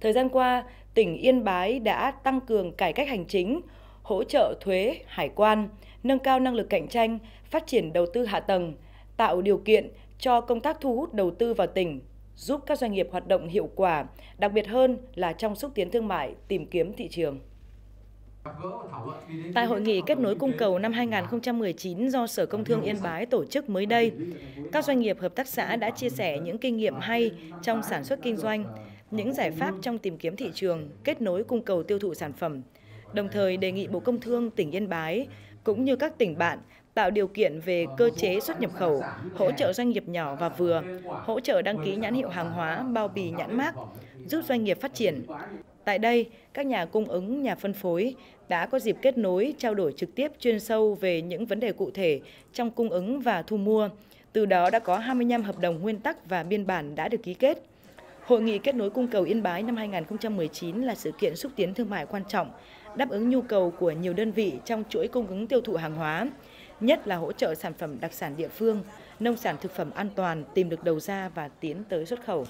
Thời gian qua, tỉnh Yên Bái đã tăng cường cải cách hành chính, hỗ trợ thuế, hải quan, nâng cao năng lực cạnh tranh, phát triển đầu tư hạ tầng, tạo điều kiện cho công tác thu hút đầu tư vào tỉnh, giúp các doanh nghiệp hoạt động hiệu quả, đặc biệt hơn là trong xúc tiến thương mại, tìm kiếm thị trường. Tại hội nghị kết nối cung cầu năm 2019 do Sở Công Thương Yên Bái tổ chức mới đây, các doanh nghiệp hợp tác xã đã chia sẻ những kinh nghiệm hay trong sản xuất kinh doanh, những giải pháp trong tìm kiếm thị trường, kết nối cung cầu tiêu thụ sản phẩm. Đồng thời đề nghị Bộ Công Thương tỉnh Yên Bái cũng như các tỉnh bạn tạo điều kiện về cơ chế xuất nhập khẩu, hỗ trợ doanh nghiệp nhỏ và vừa, hỗ trợ đăng ký nhãn hiệu hàng hóa, bao bì nhãn mác, giúp doanh nghiệp phát triển. Tại đây, các nhà cung ứng, nhà phân phối đã có dịp kết nối, trao đổi trực tiếp chuyên sâu về những vấn đề cụ thể trong cung ứng và thu mua. Từ đó đã có 25 hợp đồng nguyên tắc và biên bản đã được ký kết. Hội nghị kết nối cung cầu Yên Bái năm 2019 là sự kiện xúc tiến thương mại quan trọng, đáp ứng nhu cầu của nhiều đơn vị trong chuỗi cung ứng tiêu thụ hàng hóa, nhất là hỗ trợ sản phẩm đặc sản địa phương, nông sản thực phẩm an toàn tìm được đầu ra và tiến tới xuất khẩu.